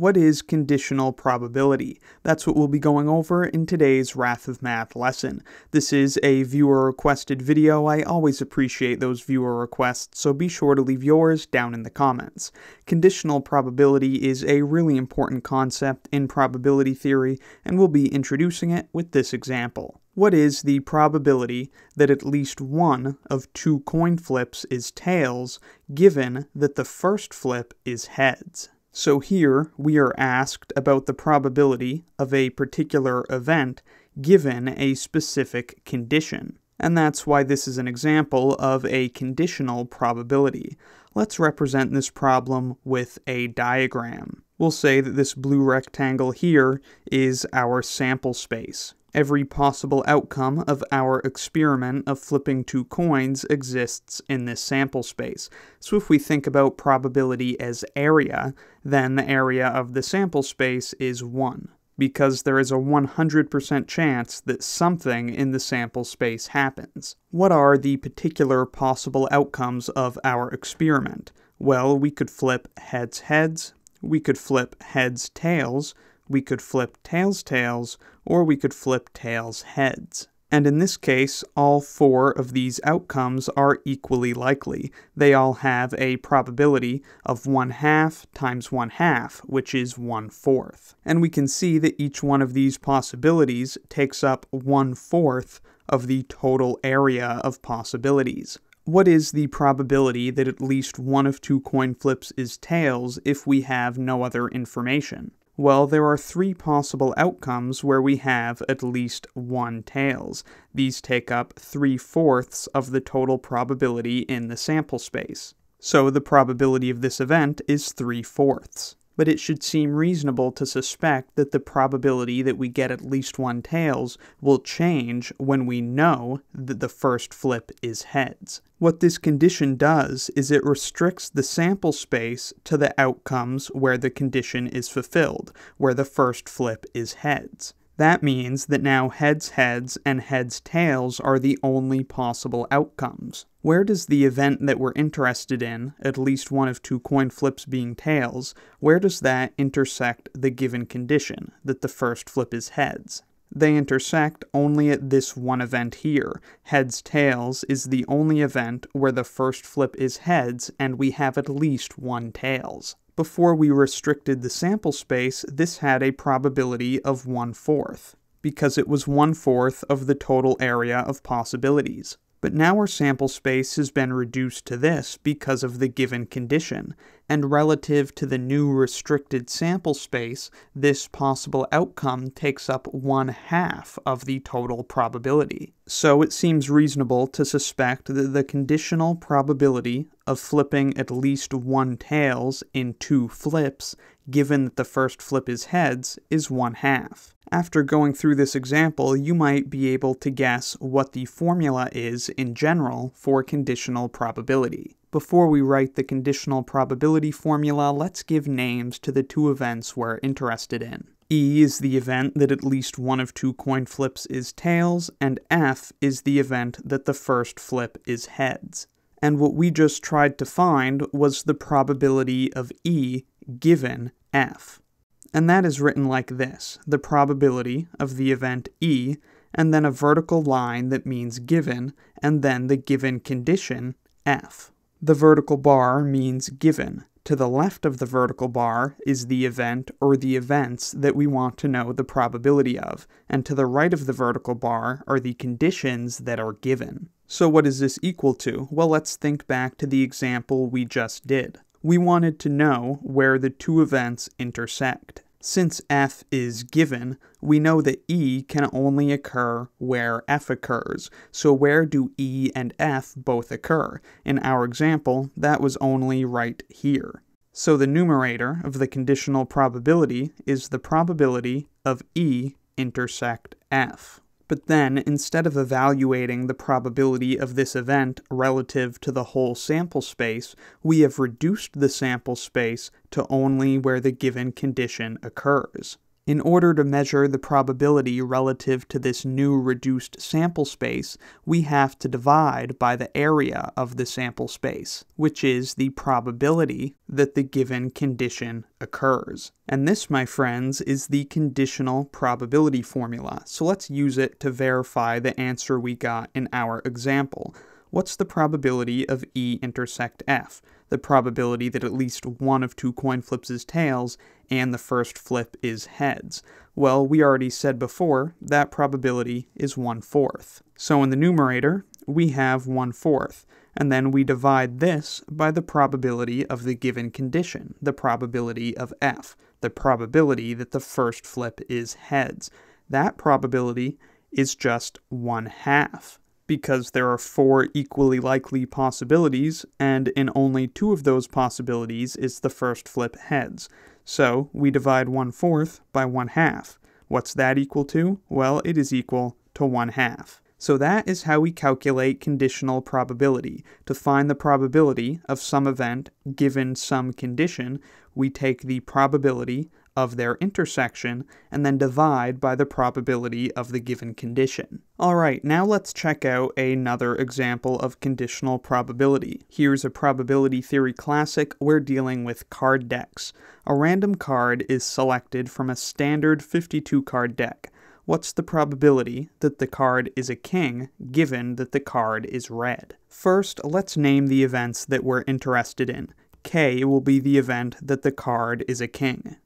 What is conditional probability? That's what we'll be going over in today's Wrath of Math lesson. This is a viewer requested video. I always appreciate those viewer requests, so be sure to leave yours down in the comments. Conditional probability is a really important concept in probability theory, and we'll be introducing it with this example. What is the probability that at least one of two coin flips is tails, given that the first flip is heads? So here we are asked about the probability of a particular event given a specific condition. And that's why this is an example of a conditional probability. Let's represent this problem with a diagram. We'll say that this blue rectangle here is our sample space. Every possible outcome of our experiment of flipping two coins exists in this sample space. So if we think about probability as area, then the area of the sample space is 1, because there is a 100% chance that something in the sample space happens. What are the particular possible outcomes of our experiment? Well, we could flip heads heads, we could flip heads tails, we could flip tails tails, or we could flip tails heads. And in this case, all four of these outcomes are equally likely. They all have a probability of 1 half times 1 half, which is 1 fourth. And we can see that each one of these possibilities takes up 1 fourth of the total area of possibilities. What is the probability that at least one of two coin flips is tails if we have no other information? Well, there are three possible outcomes where we have at least one tails. These take up three fourths of the total probability in the sample space. So the probability of this event is three fourths but it should seem reasonable to suspect that the probability that we get at least one tails will change when we know that the first flip is heads. What this condition does is it restricts the sample space to the outcomes where the condition is fulfilled, where the first flip is heads. That means that now heads heads and heads tails are the only possible outcomes. Where does the event that we're interested in, at least one of two coin flips being tails, where does that intersect the given condition, that the first flip is heads? They intersect only at this one event here. Heads tails is the only event where the first flip is heads and we have at least one tails. Before we restricted the sample space, this had a probability of one fourth, because it was one fourth of the total area of possibilities. But now our sample space has been reduced to this because of the given condition, and relative to the new restricted sample space, this possible outcome takes up one half of the total probability. So it seems reasonable to suspect that the conditional probability of flipping at least one tails in two flips, given that the first flip is heads, is one half. After going through this example, you might be able to guess what the formula is in general for conditional probability. Before we write the conditional probability formula, let's give names to the two events we're interested in. E is the event that at least one of two coin flips is tails, and F is the event that the first flip is heads. And what we just tried to find was the probability of E given F and that is written like this the probability of the event E, and then a vertical line that means given, and then the given condition F. The vertical bar means given. To the left of the vertical bar is the event or the events that we want to know the probability of, and to the right of the vertical bar are the conditions that are given. So what is this equal to? Well, let's think back to the example we just did we wanted to know where the two events intersect. Since f is given, we know that e can only occur where f occurs, so where do e and f both occur? In our example, that was only right here. So the numerator of the conditional probability is the probability of e intersect f. But then, instead of evaluating the probability of this event relative to the whole sample space, we have reduced the sample space to only where the given condition occurs. In order to measure the probability relative to this new reduced sample space, we have to divide by the area of the sample space, which is the probability that the given condition occurs. And this, my friends, is the conditional probability formula. So let's use it to verify the answer we got in our example. What's the probability of E intersect F? The probability that at least one of two coin flips is tails and the first flip is heads. Well, we already said before that probability is one fourth. So in the numerator, we have one fourth, and then we divide this by the probability of the given condition, the probability of F, the probability that the first flip is heads. That probability is just one half because there are four equally likely possibilities, and in only two of those possibilities is the first flip heads. So we divide one fourth by one half. What's that equal to? Well, it is equal to one half. So that is how we calculate conditional probability. To find the probability of some event given some condition, we take the probability of their intersection and then divide by the probability of the given condition. Alright, now let's check out another example of conditional probability. Here's a probability theory classic. We're dealing with card decks. A random card is selected from a standard 52 card deck. What's the probability that the card is a king given that the card is red? First, let's name the events that we're interested in. K will be the event that the card is a king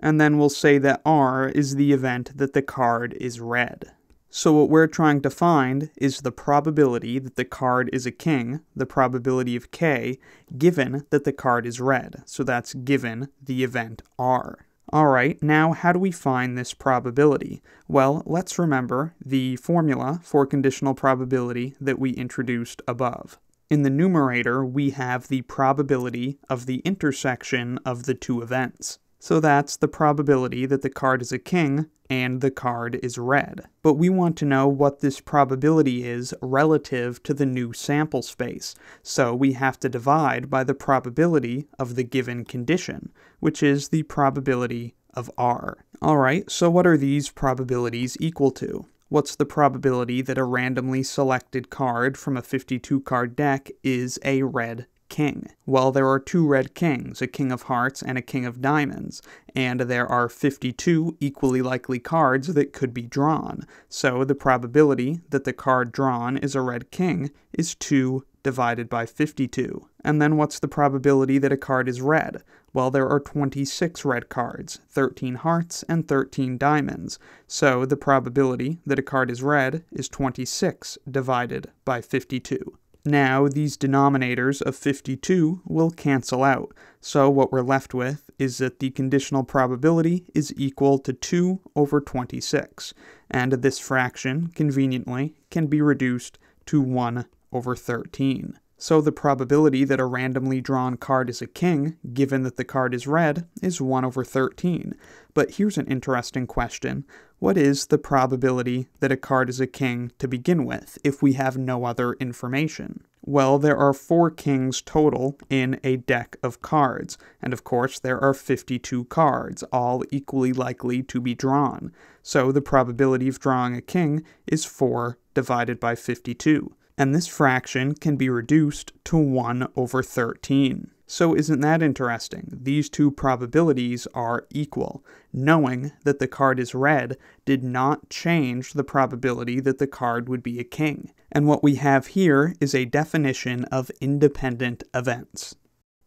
and then we'll say that R is the event that the card is red. So what we're trying to find is the probability that the card is a king, the probability of K, given that the card is red. So that's given the event R. Alright, now how do we find this probability? Well, let's remember the formula for conditional probability that we introduced above. In the numerator, we have the probability of the intersection of the two events. So that's the probability that the card is a king and the card is red. But we want to know what this probability is relative to the new sample space, so we have to divide by the probability of the given condition, which is the probability of R. Alright, so what are these probabilities equal to? What's the probability that a randomly selected card from a 52 card deck is a red king? Well, there are two red kings, a king of hearts and a king of diamonds, and there are 52 equally likely cards that could be drawn. So the probability that the card drawn is a red king is 2 divided by 52. And then what's the probability that a card is red? Well, there are 26 red cards, 13 hearts, and 13 diamonds. So the probability that a card is red is 26 divided by 52. Now, these denominators of 52 will cancel out, so what we're left with is that the conditional probability is equal to 2 over 26, and this fraction, conveniently, can be reduced to 1 over 13. So the probability that a randomly drawn card is a king, given that the card is red, is 1 over 13. But here's an interesting question. What is the probability that a card is a king to begin with, if we have no other information? Well, there are four kings total in a deck of cards, and of course there are 52 cards, all equally likely to be drawn. So the probability of drawing a king is 4 divided by 52 and this fraction can be reduced to 1 over 13. So isn't that interesting? These two probabilities are equal. Knowing that the card is red did not change the probability that the card would be a king. And what we have here is a definition of independent events.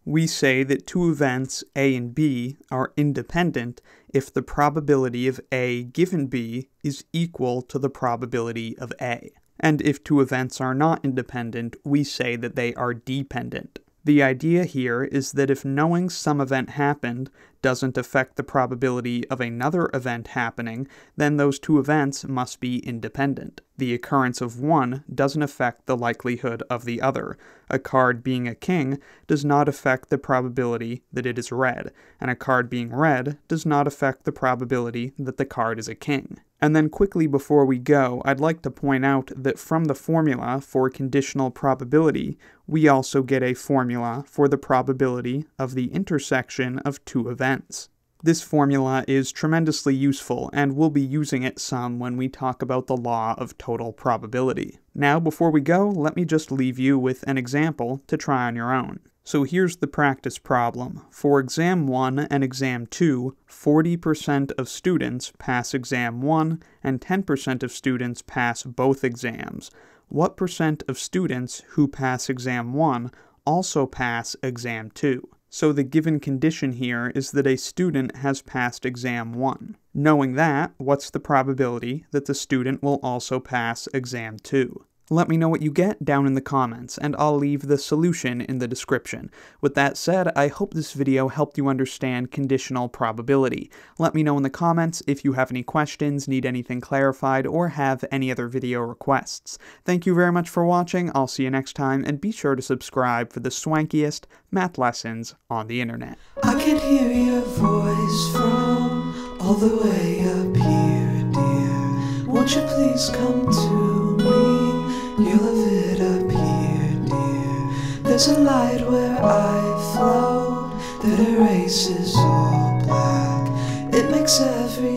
We say that two events, A and B, are independent if the probability of A given B is equal to the probability of A and if two events are not independent, we say that they are dependent. The idea here is that if knowing some event happened doesn't affect the probability of another event happening, then those two events must be independent. The occurrence of one doesn't affect the likelihood of the other. A card being a king does not affect the probability that it is red, and a card being red does not affect the probability that the card is a king. And then quickly before we go, I'd like to point out that from the formula for conditional probability, we also get a formula for the probability of the intersection of two events. This formula is tremendously useful, and we'll be using it some when we talk about the law of total probability. Now, before we go, let me just leave you with an example to try on your own. So here's the practice problem. For exam 1 and exam 2, 40% of students pass exam 1 and 10% of students pass both exams. What percent of students who pass exam 1 also pass exam 2? So the given condition here is that a student has passed exam 1. Knowing that, what's the probability that the student will also pass exam 2? Let me know what you get down in the comments, and I'll leave the solution in the description. With that said, I hope this video helped you understand conditional probability. Let me know in the comments if you have any questions, need anything clarified, or have any other video requests. Thank you very much for watching, I'll see you next time, and be sure to subscribe for the swankiest math lessons on the internet. I can hear your voice from all the way up here, dear. Won't you please come to There's a light where I float that erases all black. It makes everything.